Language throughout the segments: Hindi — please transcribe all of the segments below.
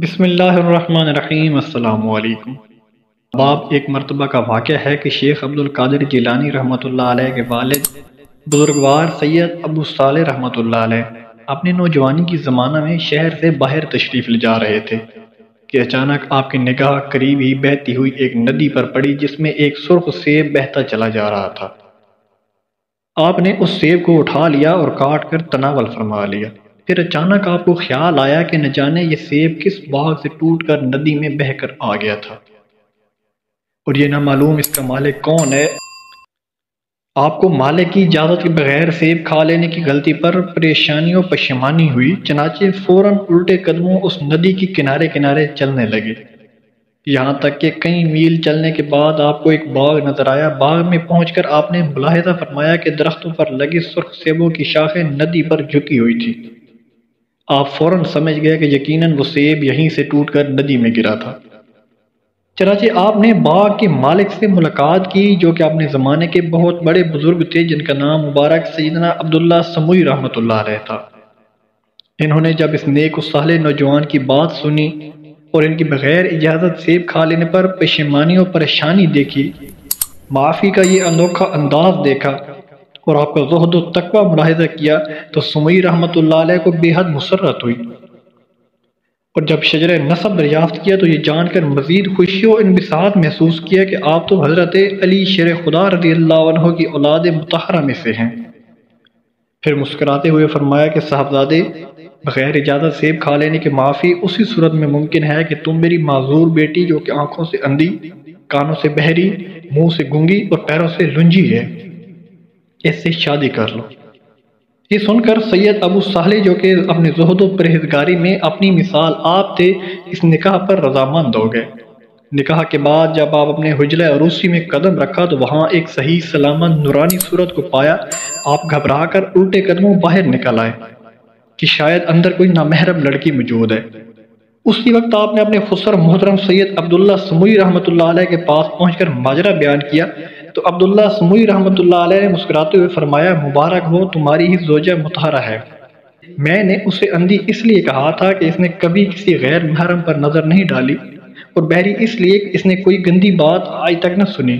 बिसमीम अल्लाम बाब, एक मरतबा का वाक़ है कि शेख अब्दुल कादिर जिलानी रहमत के वालिद, बुजुर्गवार सैयद अबू साल रहमत अपने नौजवानी की ज़माना में शहर से बाहर तशरीफ़ ले जा रहे थे कि अचानक आपकी निगाह करीब ही बहती हुई एक नदी पर पड़ी, जिसमें एक सुर्ख सेब बहता चला जा रहा था। आपने उस सेब को उठा लिया और काट कर तनावल फरमा लिया। फिर अचानक आपको ख्याल आया कि न जाने ये सेब किस बाग से टूट कर नदी में बहकर आ गया था। और ये ना मालूम इसका मालिक कौन है। आपको मालिक की इजाज़त के बगैर सेब खा लेने की गलती पर परेशानी और पशमानी हुई, चनाचे फ़ौरन उल्टे कदमों उस नदी के किनारे किनारे चलने लगे। यहाँ तक कि कई मील चलने के बाद आपको एक बाग नज़र आया। बाग में पहुंचकर आपने मुलाहिजा फरमाया कि दरख्तों पर लगी सुर्ख सेबों की शाखें नदी पर झुकी हुई थी। आप फ़ौरन समझ गए कि यकीनन वो सेब यहीं से टूटकर नदी में गिरा था। चनाचे आपने बाग के मालिक से मुलाकात की, जो कि अपने ज़माने के बहुत बड़े बुज़ुर्ग थे, जिनका नाम मुबारक सैदना अब्दुल्ला समूई रहमत था। इन्होंने जब इस नेक साले नौजवान की बात सुनी और इनकी बगैर इजाज़त सेब खा लेने पर पेशेमानी और परेशानी देखी, माफ़ी का ये अनोखा अंदाज देखा और आपका जहद तकवा मुलाहजा किया तो सुमई रहमत को बेहद मुसरत हुई। और जब शजर नसब दरियाफ्त किया तो ये जानकर मजीद खुशी और इनबिसात महसूस किया कि आप तो हज़रत अली शेर खुदा रदी अल्लाह की औलाद मतहरा में से हैं। फिर मुस्कराते हुए फरमाया कि, साहबजादे, बगैर इजाज़त सेब खा लेने की माफ़ी उसी सूरत में मुमकिन है कि तुम मेरी माजूर बेटी जो कि आँखों से अंधी, कानों से बहरी, मुँह से गुंगी और पैरों से लुंजी है। इससे शादी कर लो। ये सुनकर सैयद अबू साहले जो कि अपने जहद परहेजगारी में अपनी मिसाल आप थे इस निकाह पर रजामंद हो गए। निकाह के बाद जब आप अपने हजल अरूसी में कदम रखा तो वहाँ एक सही सलामत नुरानी सूरत को पाया। आप घबरा कर उल्टे कदमों बाहर निकल आए कि शायद अंदर कोई नामहरम लड़की मौजूद है। उसी वक्त आपने अपने खुसर मोहतरम सैयद अब्दुल्ला समूई रहमत के पास पहुंचकर माजरा बयान किया तो अब्दुल्ला समूई रहमत ने मुस्कुराते हुए फरमाया, मुबारक हो, तुम्हारी ही जोजा मुतहरा है। मैंने उसे अंधी इसलिए कहा था कि इसने कभी किसी गैर महरम पर नज़र नहीं डाली और बहरी इसलिए कि इसने कोई गंदी बात आज तक न सुनी।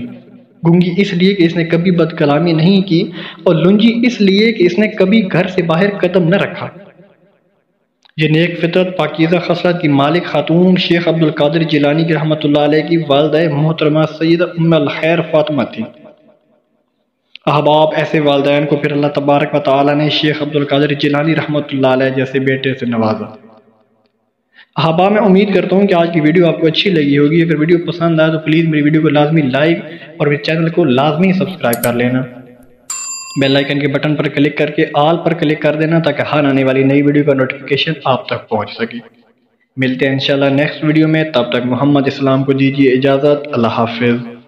गुंगी इसलिए कि इसने कभी बदकलामी नहीं की और लुंजी इसलिए कि इसने कभी घर से बाहर कदम न रखा। ये नेक फितरत, पाकिज़ा खसरत की मालिक, खातून शेख अब्दुल कादिर जिलानी की रहमत की वालद मोहतरमा सैद खैर फातमा थी। अहबाब ऐसे वालदेन को फिर अल्लाह तबारक व ने शेख अब्दुल कादिर जिलानी रहमत जैसे बेटे से नवाजा। अहबा मैं उम्मीद करता हूँ कि आज की वीडियो आपको अच्छी लगी होगी। अगर वीडियो पसंद आए तो प्लीज़ मेरी वीडियो को लाजमी लाइक और मेरे चैनल को लाजमी सब्सक्राइब कर लेना। बेल आइकन के बटन पर क्लिक करके ऑल पर क्लिक कर देना ताकि हर आने वाली नई वीडियो का नोटिफिकेशन आप तक पहुँच सके। मिलते हैं इंशाल्लाह नेक्स्ट वीडियो में। तब तक मोहम्मद इस्लाम को दीजिए इजाज़त। अल्लाह हाफिज़।